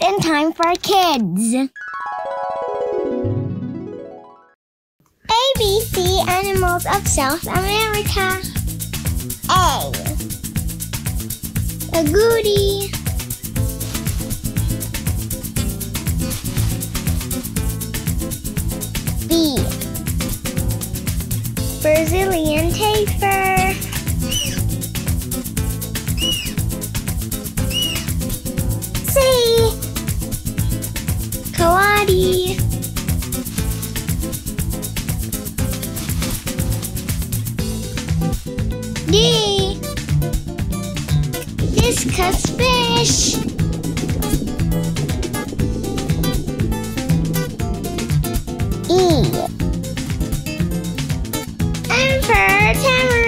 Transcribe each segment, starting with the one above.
in time for kids. ABC Animals of South America. A. Agouti. B. Brazilian Tapir. Discus fish. E. Emperor tamarin.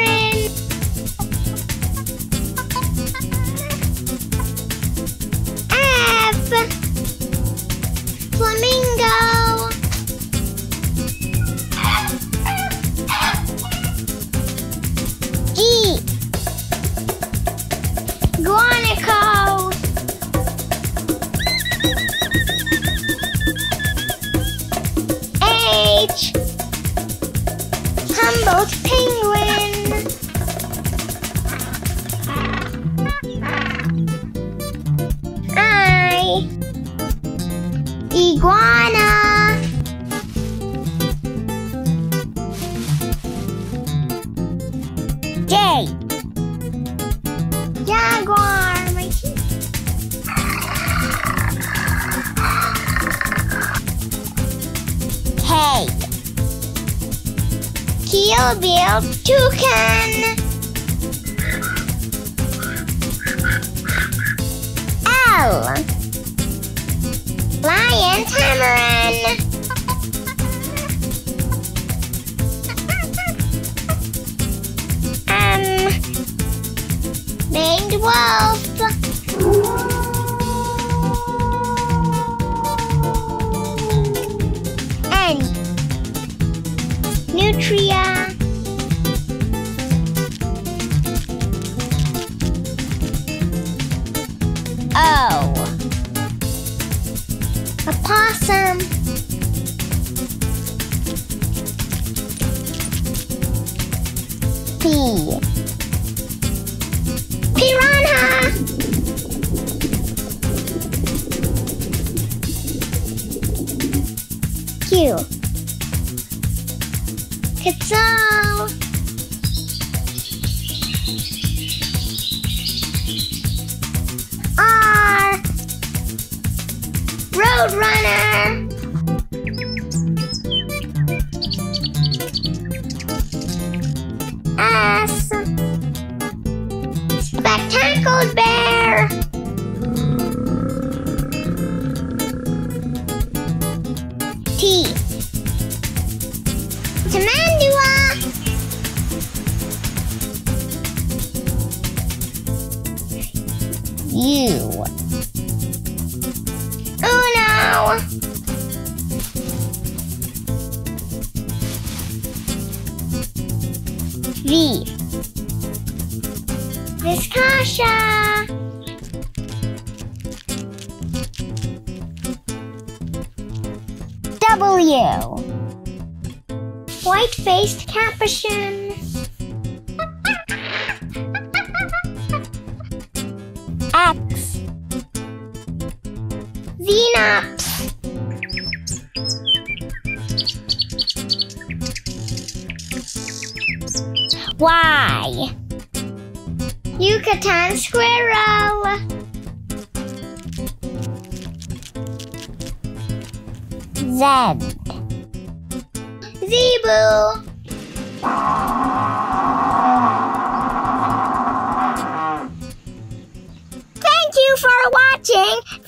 J. Jaguar. My teeth. K. Keel-bill toucan. L. Lion. Maned wolf. Nutria. O. Opossum. P. Quetzal. R. Roadrunner. S. Spectacled bear. U. Uno. Oh, v. Viscacha. W. White-faced capuchin. Xenops. Y. Yucatan squirrel. Z. Zebu.